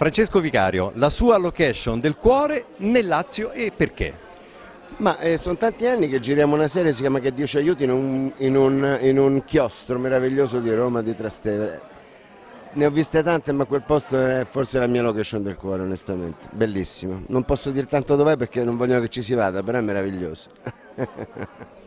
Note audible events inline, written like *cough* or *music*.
Francesco Vicario, la sua location del cuore nel Lazio e perché? Ma eh, sono tanti anni che giriamo una serie, si chiama Che Dio ci aiuti, in un, in un, in un chiostro meraviglioso di Roma, di Trastevere. Ne ho viste tante, ma quel posto è forse la mia location del cuore, onestamente. Bellissimo. Non posso dire tanto dov'è perché non vogliono che ci si vada, però è meraviglioso. *laughs*